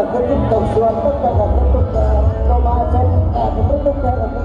là cái tích tổng xuân tất cả là cái tích câu ba chân cả cái tích tất cả là cái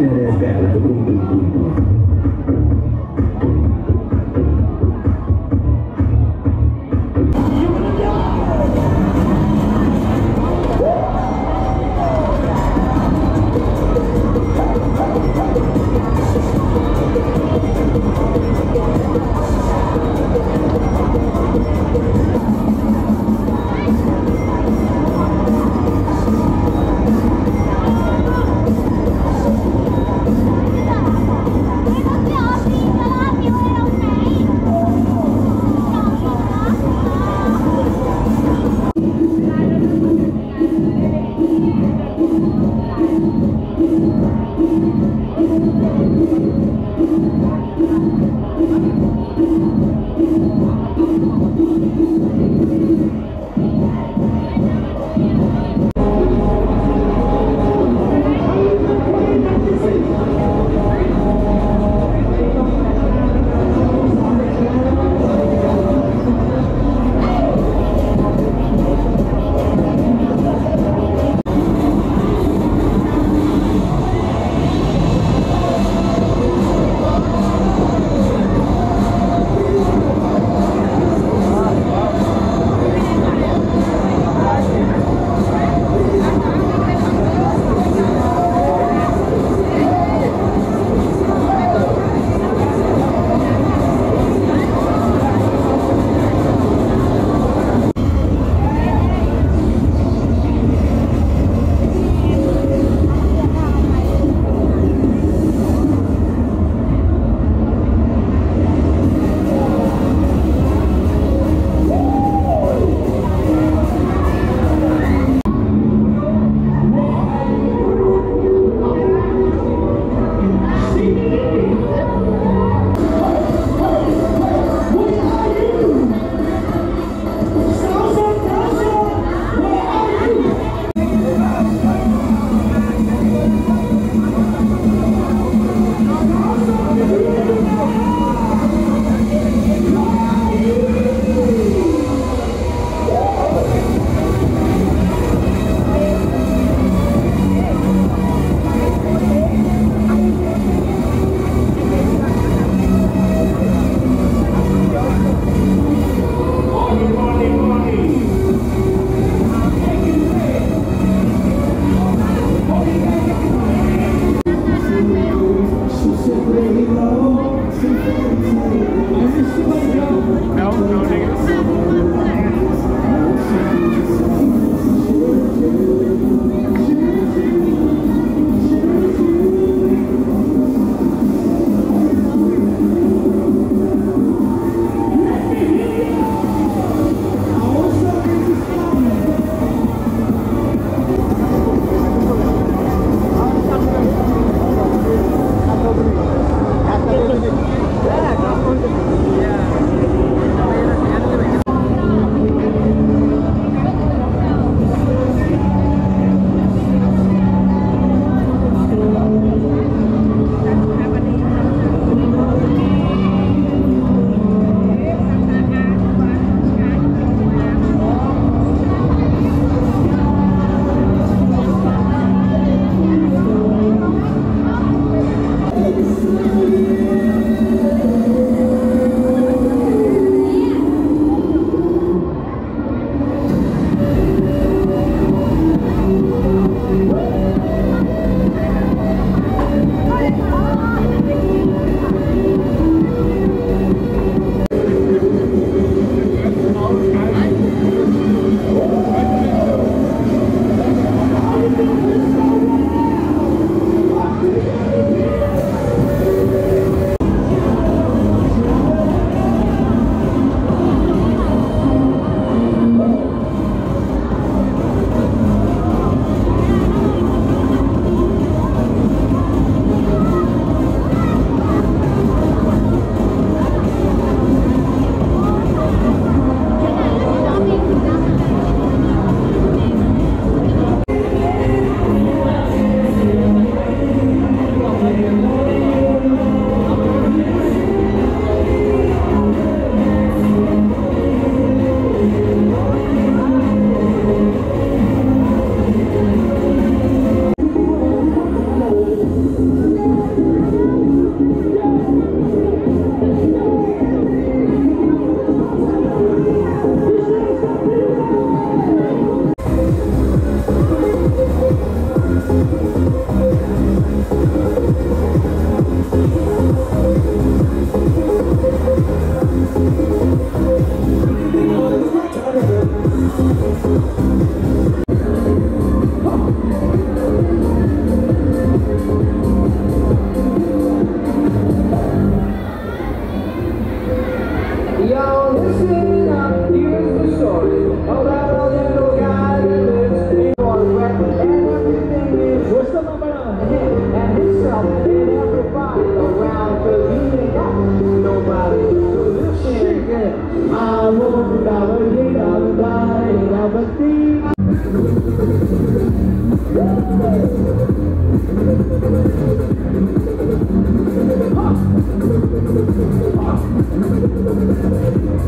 that ass.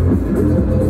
Música